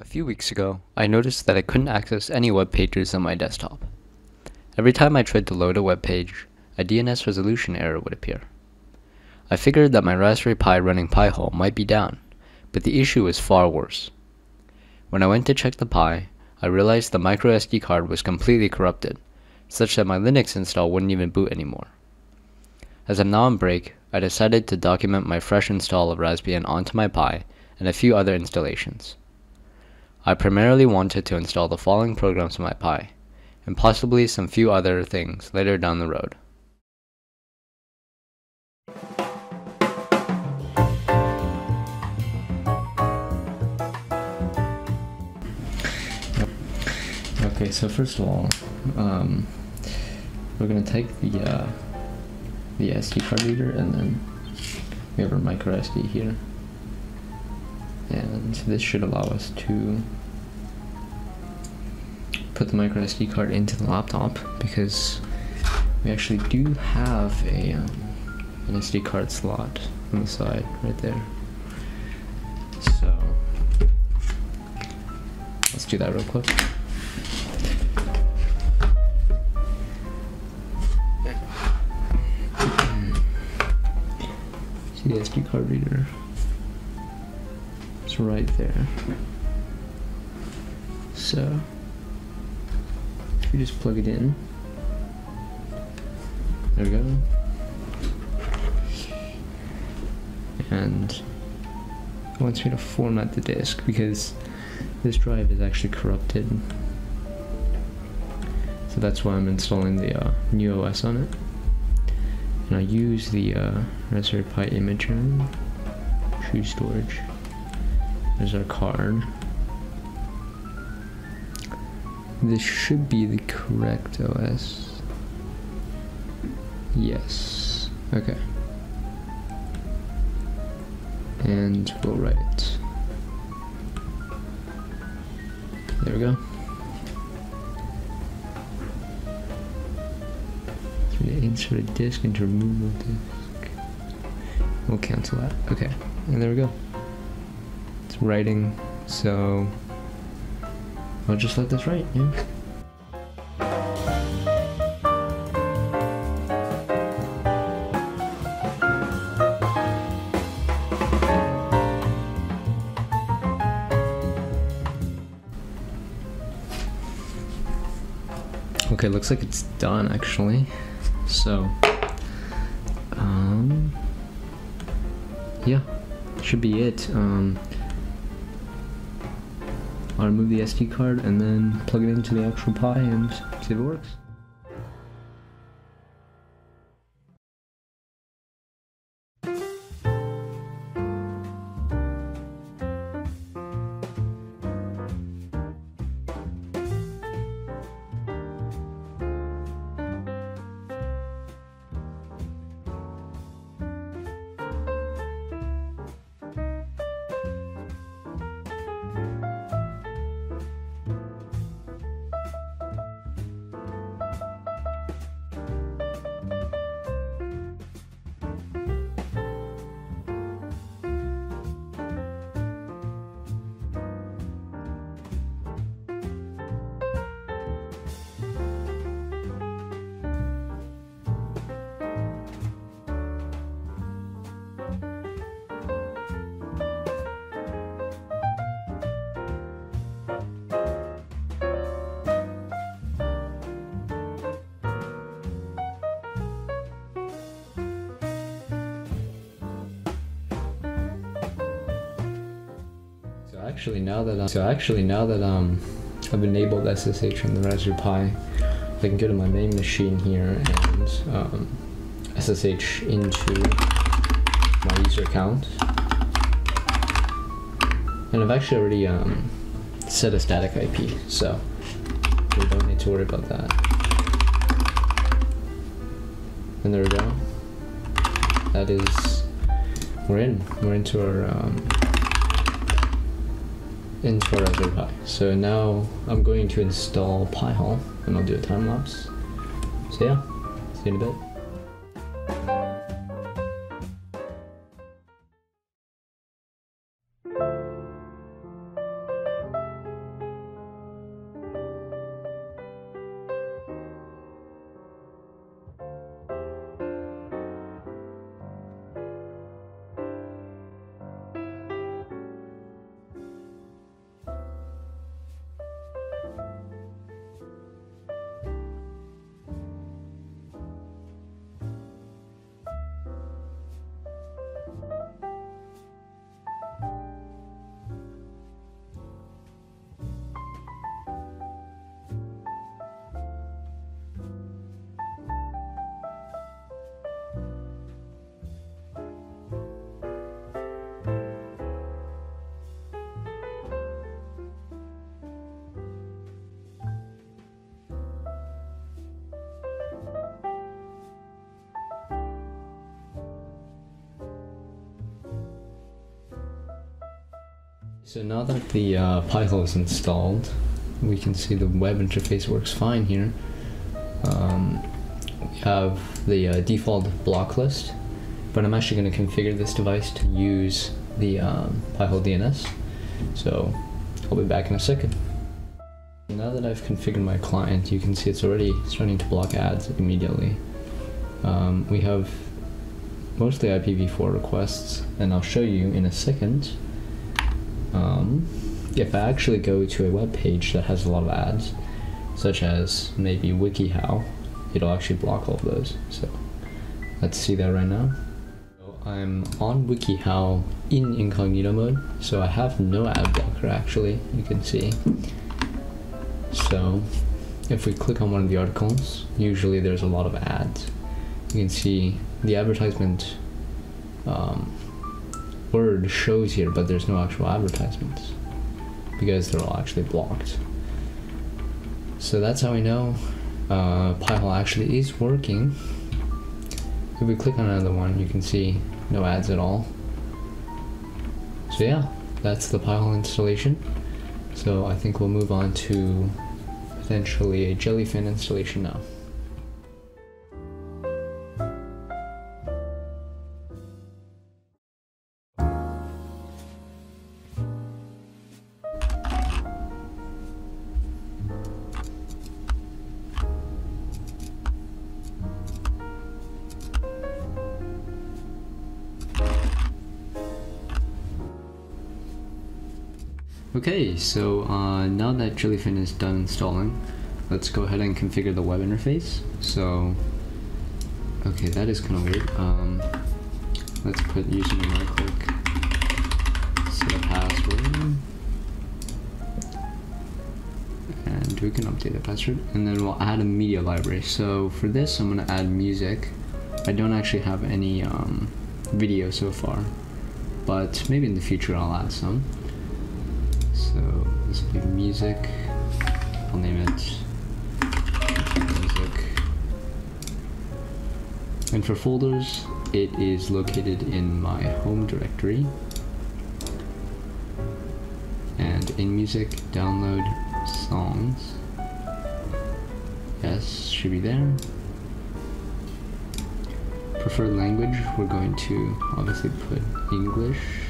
A few weeks ago, I noticed that I couldn't access any web pages on my desktop. Every time I tried to load a web page, a DNS resolution error would appear. I figured that my Raspberry Pi running Pi-hole might be down, but the issue was far worse. When I went to check the Pi, I realized the microSD card was completely corrupted, such that my Linux install wouldn't even boot anymore. As I'm now on break, I decided to document my fresh install of Raspbian onto my Pi and a few other installations. I primarily wanted to install the following programs on my Pi, and possibly some few other things later down the road. Okay, so first of all, um, we're gonna take the uh, the SD card reader and then we have our micro SD here and this should allow us to put the micro SD card into the laptop because we actually do have a um, an SD card slot on the side right there. So let's do that real quick. See the SD card reader right there. So, you just plug it in, there we go. And it wants me to format the disk because this drive is actually corrupted. So that's why I'm installing the uh, new OS on it. And I use the uh, Raspberry Pi imager, shoe storage. There's our card. This should be the correct OS. Yes. Okay. And we'll write it. There we go. Insert a disk into remove a disk. We'll cancel that. Okay. And there we go writing, so I'll just let this write, yeah. Okay, looks like it's done actually. So, um, yeah, should be it. Um, I'll remove the SD card and then plug it into the actual Pi and see if it works. Actually now that um, so actually now that um I've enabled SSH on the Raspberry Pi, I can go to my main machine here and um, SSH into my user account. And I've actually already um, set a static IP, so we don't need to worry about that. And there we go. That is, we're in. We're into our um, into Raspberry Pi. So now I'm going to install Pi-hole and I'll do a time lapse. So yeah, see you in a bit. So now that the uh, Pi-hole is installed, we can see the web interface works fine here. Um, we have the uh, default block list, but I'm actually going to configure this device to use the um, Pi-hole DNS. So I'll be back in a second. Now that I've configured my client, you can see it's already starting to block ads immediately. Um, we have mostly IPv4 requests, and I'll show you in a second. Um, if I actually go to a web page that has a lot of ads, such as maybe WikiHow, it'll actually block all of those. So let's see that right now. I'm on WikiHow in incognito mode, so I have no ad blocker actually, you can see. So if we click on one of the articles, usually there's a lot of ads. You can see the advertisement um, word shows here, but there's no actual advertisements because they're all actually blocked. So that's how we know uh, Pi-hole actually is working. If we click on another one, you can see no ads at all. So yeah, that's the Pi-hole installation. So I think we'll move on to potentially a Jellyfin installation now. Okay, so uh, now that Jellyfin is done installing, let's go ahead and configure the web interface. So, okay, that is kind of weird. Um, let's put username right click, set a password, and we can update the password, and then we'll add a media library. So for this, I'm gonna add music. I don't actually have any um, video so far, but maybe in the future I'll add some. So this will be music. I'll name it music. And for folders, it is located in my home directory. And in music, download songs. Yes, should be there. Preferred language, we're going to obviously put English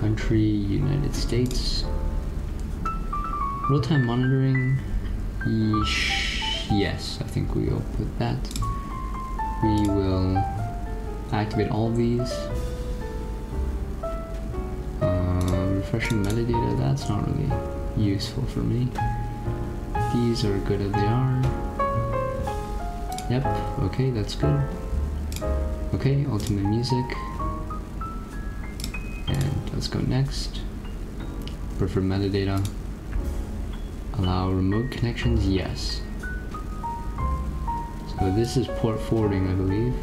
country, United States. Real-time monitoring, yes, I think we will put that. We will activate all these. Uh, refreshing metadata, that's not really useful for me. These are good as they are. Yep, okay, that's good. Okay, ultimate music. Let's go next. Prefer metadata. Allow remote connections, yes. So this is port forwarding, I believe.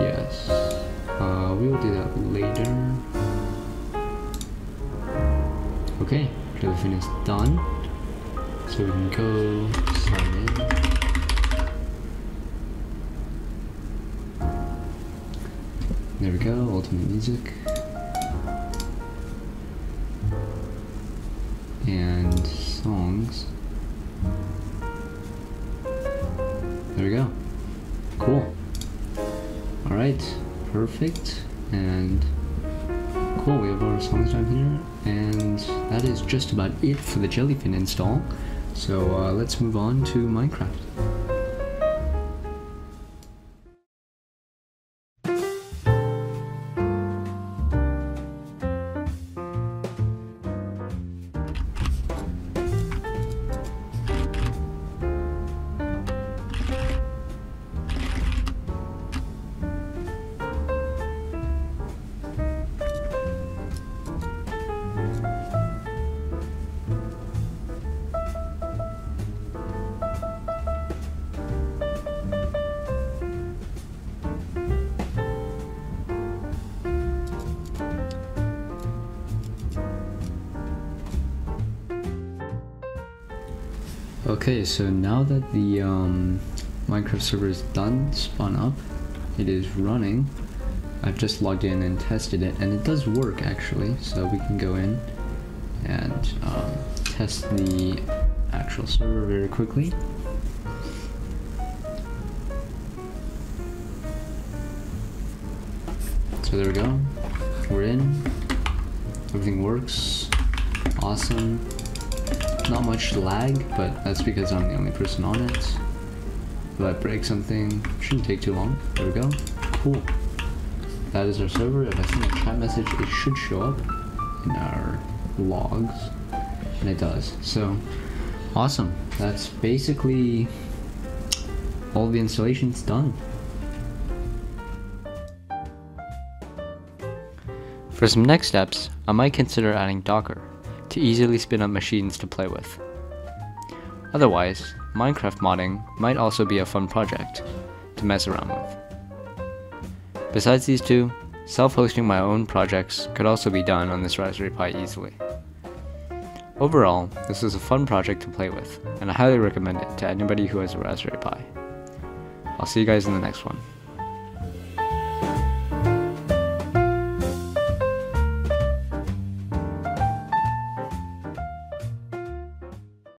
Yes. Uh, we will do that later. Okay, everything is done. So we can go sign in. There we go, ultimate music. Perfect. And cool, we have our songs down here. And that is just about it for the Jellyfin install. So uh, let's move on to Minecraft. Okay, so now that the um, Minecraft server is done, spun up, it is running. I've just logged in and tested it, and it does work actually. So we can go in and um, test the actual server very quickly. So there we go. We're in. Everything works. Awesome. Not much lag, but that's because I'm the only person on it. If I break something, shouldn't take too long. There we go. Cool. That is our server. If I send a chat message, it should show up in our logs. And it does. So, awesome. That's basically all the installations done. For some next steps, I might consider adding Docker to easily spin up machines to play with. Otherwise, Minecraft modding might also be a fun project to mess around with. Besides these two, self-hosting my own projects could also be done on this Raspberry Pi easily. Overall, this is a fun project to play with, and I highly recommend it to anybody who has a Raspberry Pi. I'll see you guys in the next one.